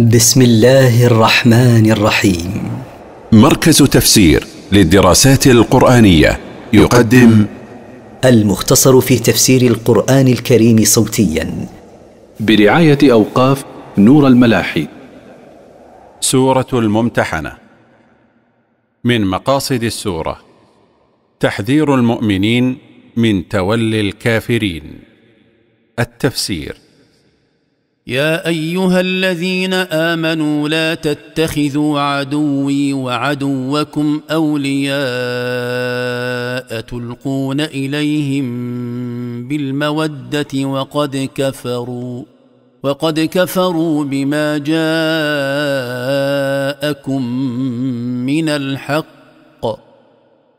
بسم الله الرحمن الرحيم. مركز تفسير للدراسات القرآنية يقدم المختصر في تفسير القرآن الكريم صوتيا. برعاية أوقاف نور الملاحي. سورة الممتحنة. من مقاصد السورة تحذير المؤمنين من تولي الكافرين. التفسير يا أيها الذين آمنوا لا تتخذوا عدوي وعدوكم أولياء تلقون إليهم بالمودة وقد كفروا وقد كفروا بما جاءكم من الحق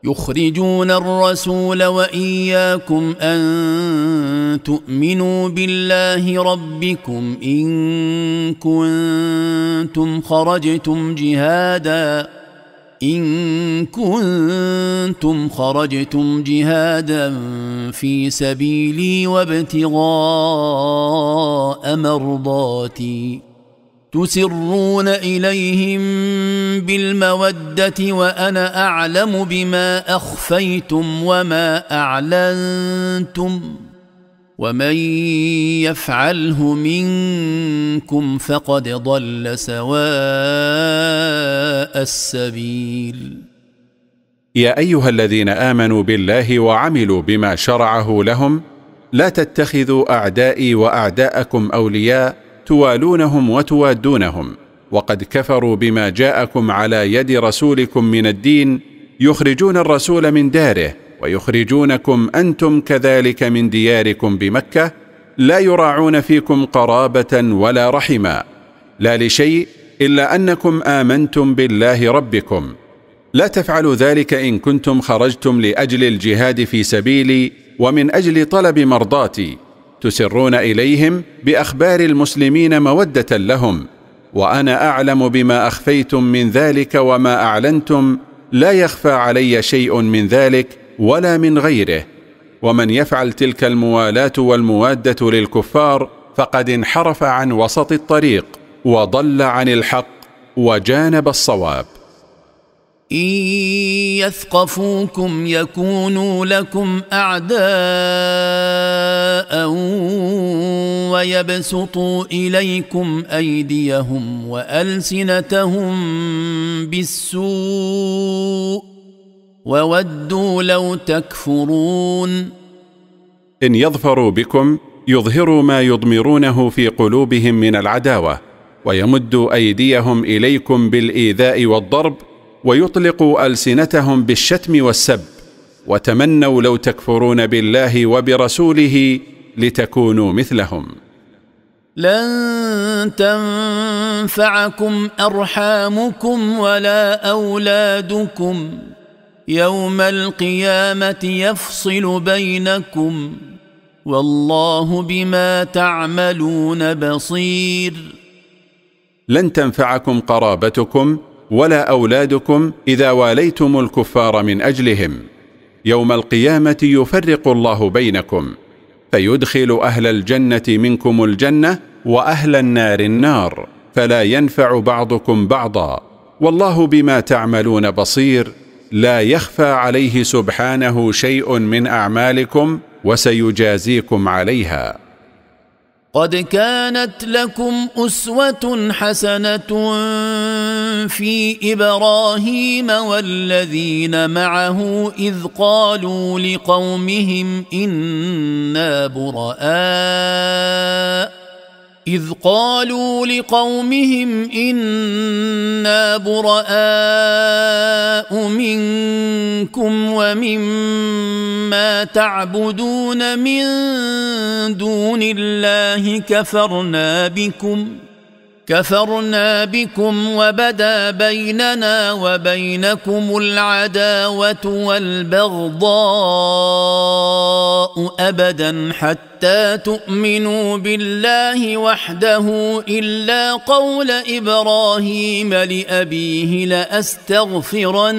يخرجون الرسول وإياكم أن تؤمنوا بالله ربكم إن كنتم خرجتم جهادا إن كنتم خرجتم جهادا في سبيلي وابتغاء مرضاتي. تسرون إليهم بالمودة وأنا أعلم بما أخفيتم وما أعلنتم ومن يفعله منكم فقد ضل سواء السبيل. يا أيها الذين آمنوا بالله وعملوا بما شرعه لهم لا تتخذوا أعدائي وأعداءكم أولياء توالونهم وتوادونهم وقد كفروا بما جاءكم على يد رسولكم من الدين يخرجون الرسول من داره ويخرجونكم أنتم كذلك من دياركم بمكة لا يراعون فيكم قرابة ولا رحما لا لشيء إلا أنكم آمنتم بالله ربكم. لا تفعلوا ذلك إن كنتم خرجتم لأجل الجهاد في سبيلي ومن أجل طلب مرضاتي. تسرون إليهم بأخبار المسلمين مودة لهم وأنا أعلم بما أخفيتم من ذلك وما أعلنتم لا يخفى علي شيء من ذلك ولا من غيره. ومن يفعل تلك الموالاة والموادة للكفار فقد انحرف عن وسط الطريق وضل عن الحق وجانب الصواب. إن يثقفوكم يكونوا لكم أعداء ويبسطوا إليكم أيديهم وألسنتهم بالسوء وودوا لو تكفرون. إن يظفروا بكم يظهروا ما يضمرونه في قلوبهم من العداوة ويمدوا أيديهم إليكم بالإيذاء والضرب ويطلقوا ألسنتهم بالشتم والسب وتمنوا لو تكفرون بالله وبرسوله لتكونوا مثلهم. لن تنفعكم أرحامكم ولا أولادكم. يوم القيامة يفصل بينكم. والله بما تعملون بصير. لن تنفعكم قرابتكم ولا أولادكم إذا واليتم الكفار من أجلهم. يوم القيامة يفرق الله بينكم. فيدخل أهل الجنة منكم الجنة وأهل النار النار. فلا ينفع بعضكم بعضا. والله بما تعملون بصير. لا يخفى عليه سبحانه شيء من أعمالكم وسيجازيكم عليها. قد كانت لكم أسوة حسنة في إبراهيم والذين معه إذ قالوا لقومهم إنا براء إذ قالوا لقومهم إنا براء منكم ومما تعبدون من دون الله كفرنا بكم ۖ كفرنا بكم وبدا بيننا وبينكم العداوة والبغضاء أبدا حتى تؤمنوا بالله وحده إلا قول إبراهيم لأبيه لأستغفرن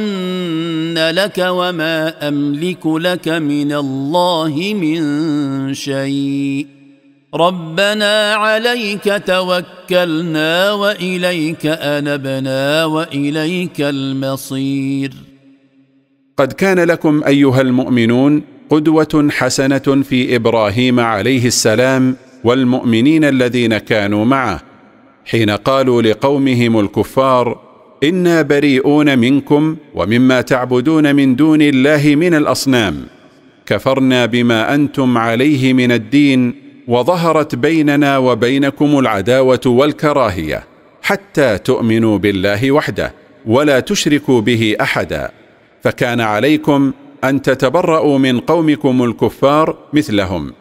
لك وما أملك لك من الله من شيء ربنا عليك توكلنا وإليك أنبنا وإليك المصير. قد كان لكم أيها المؤمنون قدوة حسنة في إبراهيم عليه السلام والمؤمنين الذين كانوا معه حين قالوا لقومهم الكفار إنا بريئون منكم ومما تعبدون من دون الله من الأصنام كفرنا بما أنتم عليه من الدين وظهرت بيننا وبينكم العداوة والكراهية حتى تؤمنوا بالله وحده ولا تشركوا به أحدا. فكان عليكم أن تتبرأوا من قومكم الكفار مثلهم.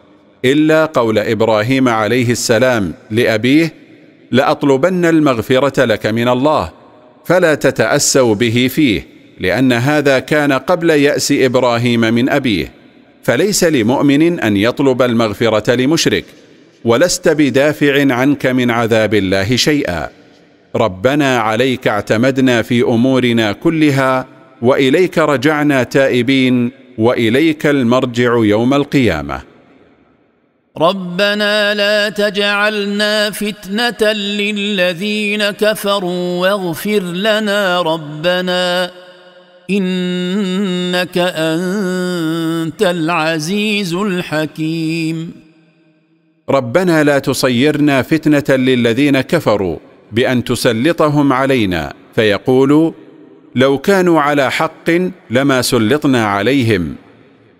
إلا قول إبراهيم عليه السلام لأبيه لأطلبن المغفرة لك من الله فلا تتأسوا به فيه لأن هذا كان قبل يأس إبراهيم من أبيه. فليس لمؤمن أن يطلب المغفرة لمشرك ولست بدافع عنك من عذاب الله شيئا. ربنا عليك اعتمدنا في أمورنا كلها وإليك رجعنا تائبين وإليك المرجع يوم القيامة. ربنا لا تجعلنا فتنة للذين كفروا واغفر لنا ربنا. إنك أنت العزيز الحكيم. ربنا لا تصيرنا فتنة للذين كفروا بأن تسلطهم علينا فيقولوا لو كانوا على حق لما سلطنا عليهم.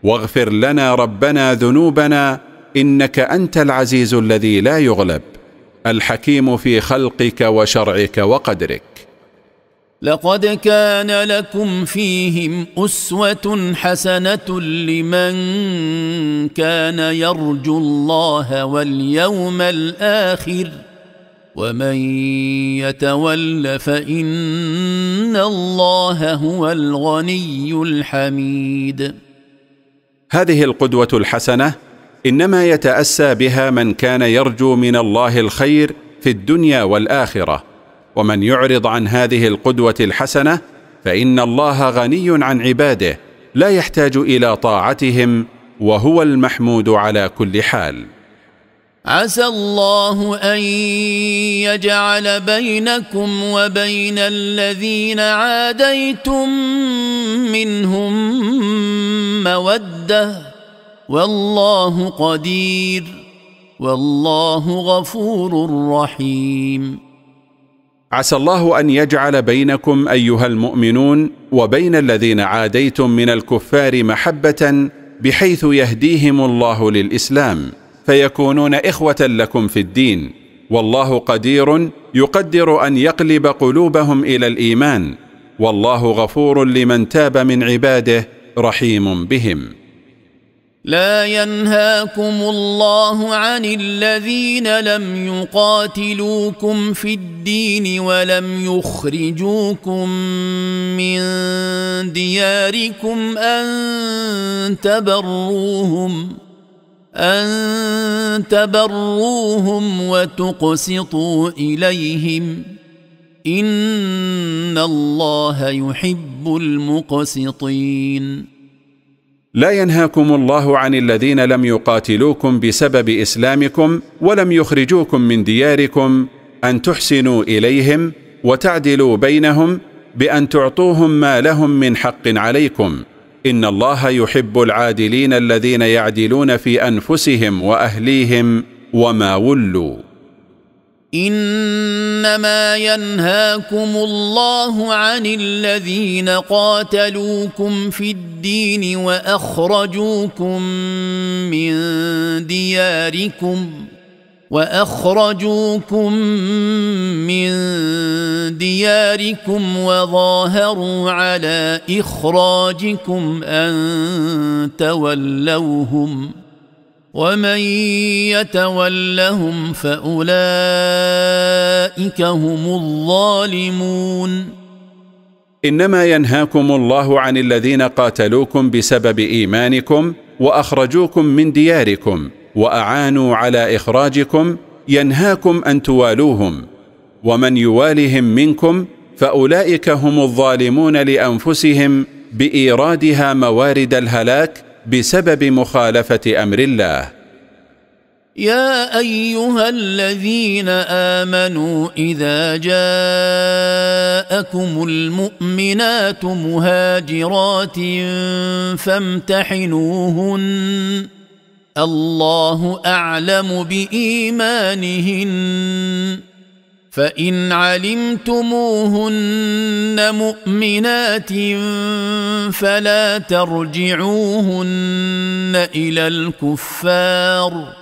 واغفر لنا ربنا ذنوبنا إنك أنت العزيز الذي لا يغلب. الحكيم في خلقك وشرعك وقدرك. لقد كان لكم فيهم أسوة حسنة لمن كان يرجو الله واليوم الآخر ومن يتول فإن الله هو الغني الحميد. هذه القدوة الحسنة إنما يتأسى بها من كان يرجو من الله الخير في الدنيا والآخرة. ومن يعرض عن هذه القدوة الحسنة فإن الله غني عن عباده لا يحتاج إلى طاعتهم وهو المحمود على كل حال. عسى الله أن يجعل بينكم وبين الذين عاديتم منهم مودة. والله قدير والله غفور رحيم. عسى الله أن يجعل بينكم أيها المؤمنون وبين الذين عاديتم من الكفار محبة بحيث يهديهم الله للإسلام فيكونون إخوة لكم في الدين. والله قدير يقدر أن يقلب قلوبهم إلى الإيمان. والله غفور لمن تاب من عباده رحيم بهم. لا ينهاكم الله عن الذين لم يقاتلوكم في الدين ولم يخرجوكم من دياركم أن تبروهم أن تبروهم وتقسطوا إليهم. إن الله يحب المقسطين. لا ينهاكم الله عن الذين لم يقاتلوكم بسبب إسلامكم ولم يخرجوكم من دياركم أن تحسنوا إليهم وتعدلوا بينهم بأن تعطوهم ما لهم من حق عليكم. إن الله يحب العادلين الذين يعدلون في أنفسهم وأهليهم وما ولوا. إنما ينهاكم الله عن الذين قاتلوكم في الدين وأخرجوكم من دياركم وأخرجوكم من دياركم وظاهروا على إخراجكم أن تولوهم ومن يتولهم فأولئك هم الظالمون. إنما ينهاكم الله عن الذين قاتلوكم بسبب إيمانكم وأخرجوكم من دياركم وأعانوا على إخراجكم ينهاكم أن توالوهم. ومن يوالهم منكم فأولئك هم الظالمون لأنفسهم بإيرادها موارد الهلاك بسبب مخالفة أمر الله. يا أيها الذين آمنوا إذا جاءكم المؤمنات مهاجرات فامتحنوهن. الله أعلم بإيمانهن. فإن علمتموهن مؤمنات فلا ترجعوهن إلى الكفار.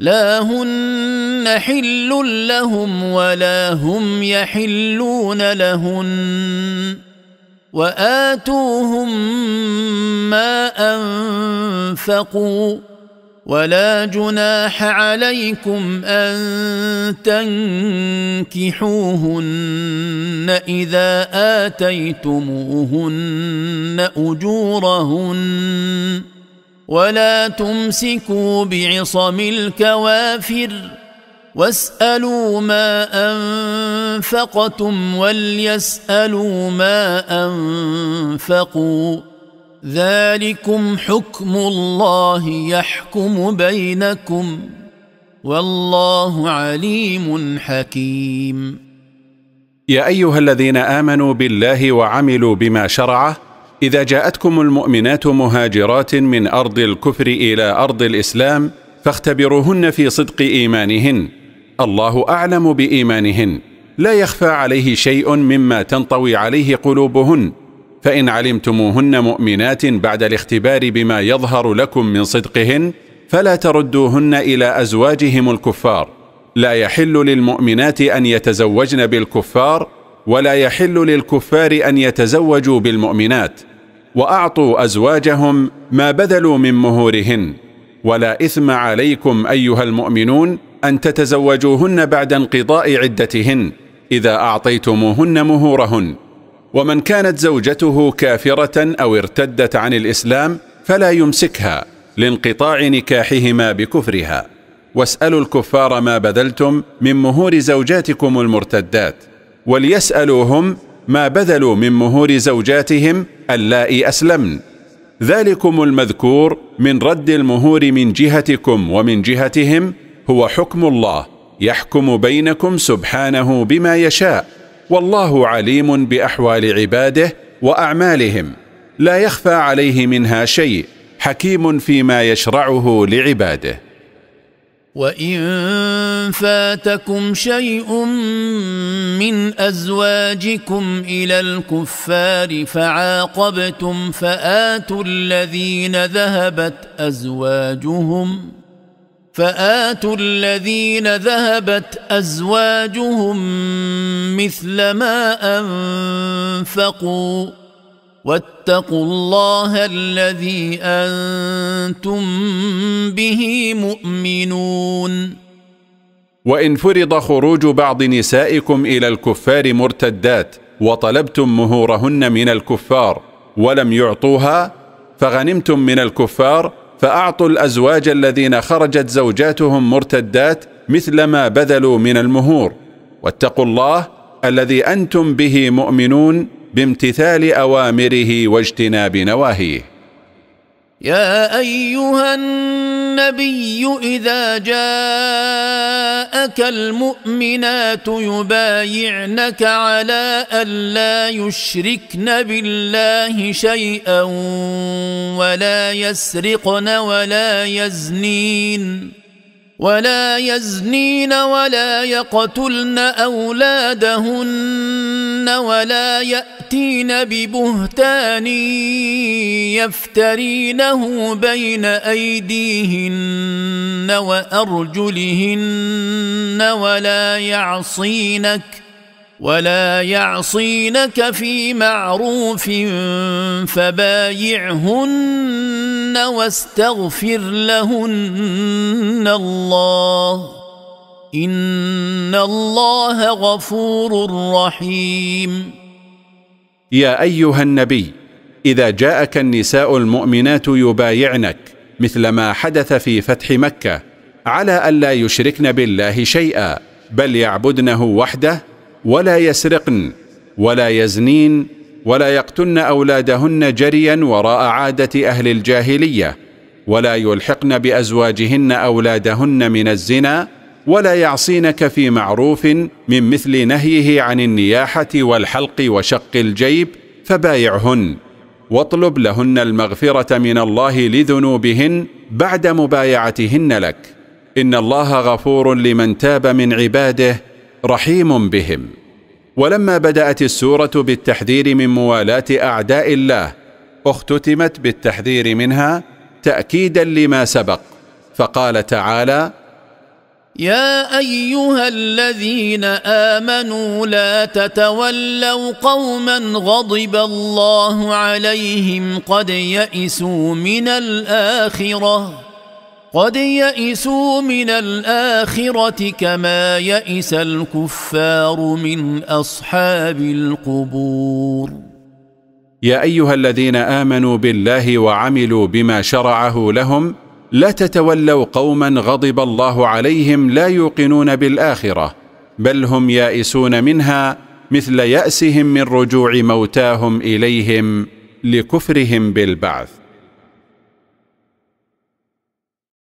لا هن حل لهم ولا هم يحلون لهن. وآتوهم ما أنفقوا. ولا جناح عليكم أن تنكحوهن إذا آتيتموهن أجورهن ولا تمسكوا بعصم الكوافر واسألوا ما أنفقتم وليسألوا ما أنفقوا ذلكم حكم الله يحكم بينكم والله عليم حكيم. يا أيها الذين آمنوا بالله وعملوا بما شرعه إذا جاءتكم المؤمنات مهاجرات من أرض الكفر إلى أرض الإسلام فاختبروهن في صدق إيمانهن. الله أعلم بإيمانهن. لا يخفى عليه شيء مما تنطوي عليه قلوبهن. فإن علمتموهن مؤمنات بعد الاختبار بما يظهر لكم من صدقهن فلا تردوهن إلى أزواجهم الكفار. لا يحل للمؤمنات أن يتزوجن بالكفار ولا يحل للكفار أن يتزوجوا بالمؤمنات. وأعطوا أزواجهم ما بذلوا من مهورهن. ولا إثم عليكم أيها المؤمنون أن تتزوجوهن بعد انقضاء عدتهن إذا أعطيتموهن مهورهن. ومن كانت زوجته كافرة أو ارتدت عن الإسلام فلا يمسكها لانقطاع نكاحهما بكفرها. واسألوا الكفار ما بذلتم من مهور زوجاتكم المرتدات وليسألوهم ما بذلوا من مهور زوجاتهم اللائي أسلمن. ذلكم المذكور من رد المهور من جهتكم ومن جهتهم هو حكم الله يحكم بينكم سبحانه بما يشاء. والله عليم بأحوال عباده وأعمالهم. لا يخفى عليه منها شيء. حكيم فيما يشرعه لعباده. وان فاتكم شيء من ازواجكم إلى الكفار فعاقبتم فاتوا الذين ذهبت ازواجهم فآتوا الذين ذهبت أزواجهم مثل ما أنفقوا واتقوا الله الذي أنتم به مؤمنون. وإن فرض خروج بعض نسائكم إلى الكفار مرتدات وطلبتم مهورهن من الكفار ولم يعطوها فغنمتم من الكفار فأعطوا الأزواج الذين خرجت زوجاتهم مرتدات مثل ما بذلوا من المهور. واتقوا الله الذي أنتم به مؤمنون بامتثال أوامره واجتناب نواهيه. يا أيها النبي إذا جاءك المؤمنات يبايعنك على الا يشركن بالله شيئا ولا يسرقن ولا يزنين. ولا يزنين ولا يقتلن أولادهن ولا يأتين ببهتان يفترينه بين أيديهن وأرجلهن ولا يعصينك ولا يعصينك في معروف فبايعهن واستغفر لهن الله ان الله غفور رحيم يا ايها النبي اذا جاءك النساء المؤمنات يبايعنك مثل ما حدث في فتح مكه على الا يشركن بالله شيئا بل يعبدنه وحده ولا يسرقن ولا يزنين ولا يقتلن أولادهن جريا وراء عادة أهل الجاهلية ولا يلحقن بأزواجهن أولادهن من الزنا ولا يعصينك في معروف من مثل نهيه عن النياحة والحلق وشق الجيب فبايعهن واطلب لهن المغفرة من الله لذنوبهن بعد مبايعتهن لك إن الله غفور لمن تاب من عباده رحيم بهم. ولما بدأت السورة بالتحذير من موالاه أعداء الله اختتمت بالتحذير منها تاكيدا لما سبق. فقال تعالى يا أيها الذين آمنوا لا تتولوا قوما غضب الله عليهم قد يئسوا من الآخرة. قد يئسوا من الآخرة كما يئس الكفار من أصحاب القبور. يا أيها الذين آمنوا بالله وعملوا بما شرعه لهم لا تتولوا قوما غضب الله عليهم لا يوقنون بالآخرة بل هم يائسون منها مثل يأسهم من رجوع موتاهم إليهم لكفرهم بالبعث.